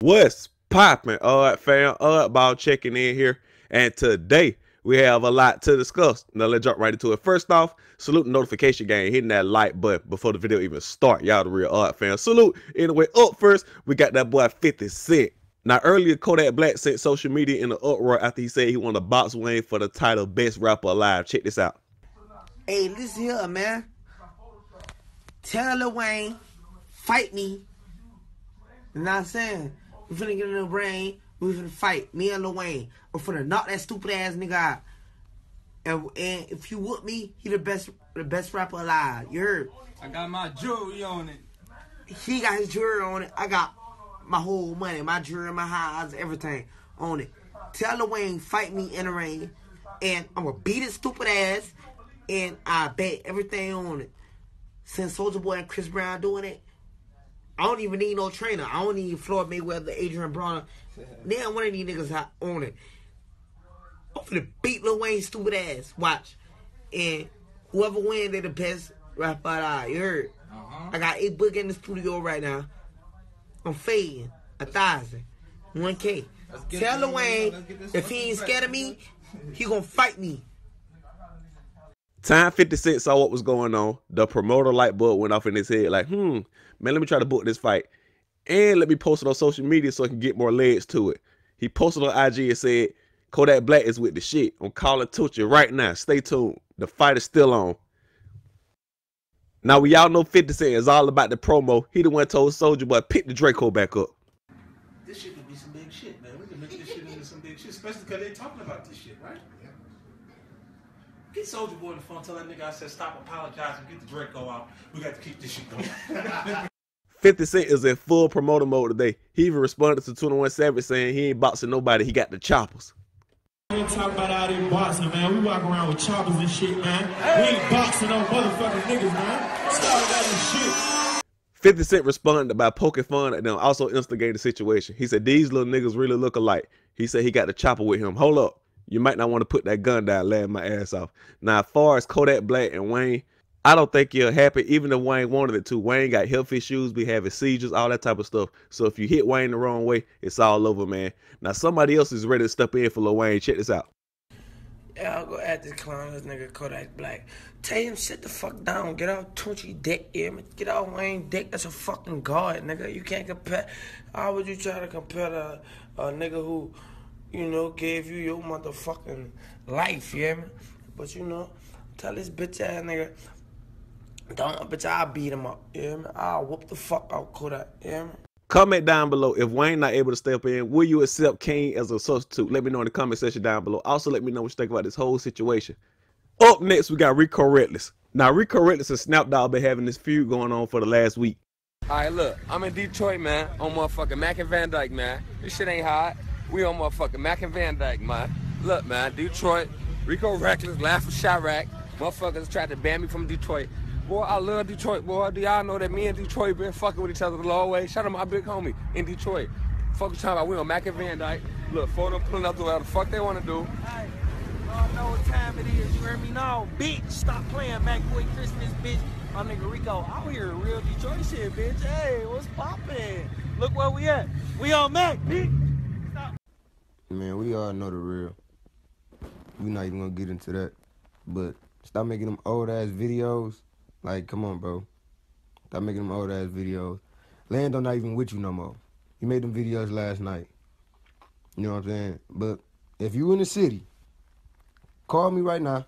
What's popping? All uh, right, fam. All right, ball checking in here. And today we have a lot to discuss. Now let's jump right into it. First off, salute notification gang, hitting that like button before the video even start. Y'all the real art fans. Salute. Anyway, up first, we got that boy 50 Cent. Now earlier, Kodak Black sent social media in the uproar after he said he won to box Wayne for the title Best Rapper Alive. Check this out. Hey, listen here, man. Tell Lil Wayne, fight me. You know what I'm saying? We finna get in the ring. We finna fight. Me and Lil Wayne. We're finna knock that stupid ass nigga out. And, and if you whoop me, he the best the best rapper alive. You heard? I got my jewelry on it. He got his jewelry on it. I got my whole money, my jewelry, my highs, everything on it. Tell Lil Wayne, fight me in the ring. And I'm gonna beat his stupid ass. And I bet everything on it. Since Soulja Boy and Chris Brown doing it, I don't even need no trainer. I don't need Floyd Mayweather, Adrien Broner. Damn, one of these niggas out own it. I'm finna beat Lil Wayne's stupid ass. Watch. And whoever wins, they the best rapper alive. You heard? Uh-huh. I got eight book in the studio right now. I'm fading. A thousand. 1K. Tell it, Lil Wayne, let's get this if he ain't scared of me, he gonna fight me. Time 50 Cent saw what was going on. The promoter light bulb went off in his head, like, hmm, man, let me try to book this fight. And let me post it on social media so I can get more legs to it. He posted on IG and said, Kodak Black is with the shit. I'm calling Tunechi right now. Stay tuned. The fight is still on. Now we all know 50 Cent is all about the promo. He the one told Soulja Boy, pick the Draco back up. This shit could be some big shit, man. We can make this shit into some big shit, especially because they talking about this shit, right? Get Soulja Boy on the phone, tell that nigga I said stop apologizing, get the Draco out. We got to keep this shit going. 50 Cent is in full promoter mode today. He even responded to 21 Savage saying he ain't boxing nobody. He got the choppers. We ain't talking about all this boxing, man. We walk around with choppers and shit, man. We ain't boxing on motherfucking niggas, man. Stop all this shit. 50 Cent responded by poking fun at them, also instigating the situation. He said, These little niggas really look alike. He said he got the chopper with him. Hold up. You might not want to put that gun down, laughing my ass off. Now, as far as Kodak Black and Wayne, I don't think you're happy, even if Wayne wanted it to. Wayne got health issues, be having seizures, all that type of stuff. So if you hit Wayne the wrong way, it's all over, man. Now somebody else is ready to step in for Lil Wayne. Check this out. Yeah, I'll go at this clown, this nigga Kodak Black. Tell him sit the fuck down. Get off Tunechi dick, yeah, man. Get off Wayne dick. That's a fucking god, nigga. You can't compare. How would you try to compare to a nigga who, you know, gave you your motherfucking life, yeah, man? But you know, tell this bitch ass nigga, don't, bitch, I'll beat him up, yeah, man. I'll whoop the fuck out Kodak, yeah, man. Comment down below if Wayne not able to step in. Will you accept Kane as a substitute? Let me know in the comment section down below. Also, let me know what you think about this whole situation. Up next, we got Rico Recklezz. Now, Rico Recklezz and Snap Dogg been having this feud going on for the last week. All right, look, I'm in Detroit, man, on motherfucking Mac and Van Dyke, man. This shit ain't hot. We on motherfucking Mac and Van Dyke, man. Look, man, Detroit, Rico Recklezz, laugh for Chiraq. Motherfuckers tried to ban me from Detroit. Boy, I love Detroit, boy. Do y'all know that me and Detroit been fucking with each other the long way? Shout out my big homie in Detroit. Fuck you talking about? We on Mac and Van Dyke. Look, for them pulling up to whatever the fuck they want to do. Hey, y'all know what time it is. You heard me now, bitch. Stop playing MacBoy Christmas, bitch. My nigga Rico out here, real Detroit shit, bitch. Hey, what's poppin'? Look where we at. We on Mac, bitch. Man, we all know the real. We not even gonna get into that. But stop making them old ass videos. Like, come on, bro. Stop making them old ass videos. Lando not even with you no more. You made them videos last night. You know what I'm saying? But if you in the city, call me right now.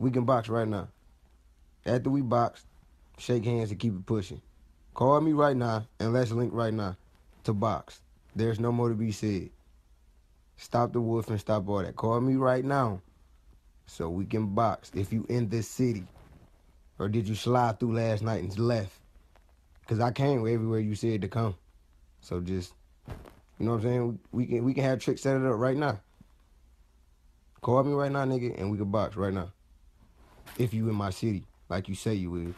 We can box right now. After we box, shake hands and keep it pushing. Call me right now and let's link right now to box. There's no more to be said. Stop the wolf and stop all that. Call me right now so we can box if you in this city. Or did you slide through last night and left? Because I came everywhere you said to come. So just, you know what I'm saying? We can we can have Trick set it up right now. Call me right now, nigga, and we can box right now. If you in my city, like you say you will.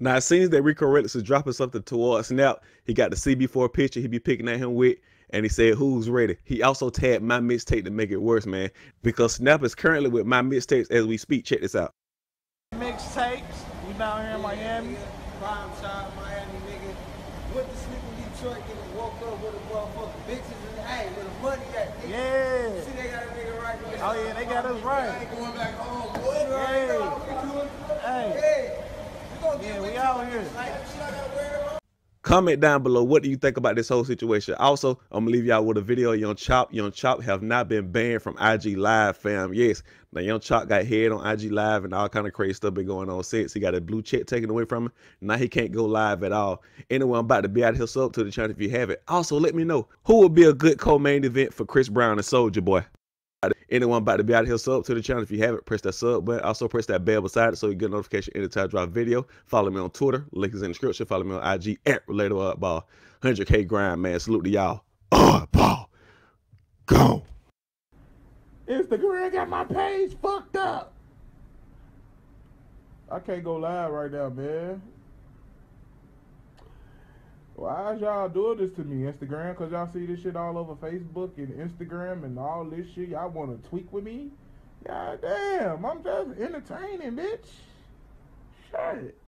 Now it seems that Rico Recklezz is dropping something towards Snap. He got the CB4 picture he be picking at him with, and he said, Who's ready? He also tagged my mixtape to make it worse, man, because Snap is currently with my mixtapes as we speak. Check this out. Mixtapes, we down here in Miami. Prime time, Miami, nigga. Went to sleep in Detroit, getting woke up with a motherfucking bitches and hey, with the money at. Nigga. Yeah. See, they got a nigga right there. Oh, yeah, they got us right. I ain't going back home, boy. Hey. Hey. Hey. hey. Yeah, we out here. Comment down below what do you think about this whole situation. Also, I'm gonna leave y'all with a video. Young Chop, Young Chop have not been banned from IG Live, fam. Yes, now Young Chop got head on IG Live and all kind of crazy stuff been going on since he got a blue check taken away from him. Now he can't go live at all. Anyway, I'm about to be out here. Sub to the channel if you have it. Also, let me know who would be a good co-main event for Chris Brown and Soulja Boy. Anyone about to be out here, sub to the channel. If you haven't, press that sub button. Also, press that bell beside it so you get notification anytime I drop a video. Follow me on Twitter. Link is in the description. Follow me on IG at Relatable Ball. 100K grind, man. Salute to y'all. Oh, ball. Go. Instagram got my page fucked up. I can't go live right now, man. Why is y'all doing this to me, Instagram? Cause y'all see this shit all over Facebook and Instagram and all this shit. Y'all wanna tweak with me? God damn, I'm just entertaining, bitch. Shit.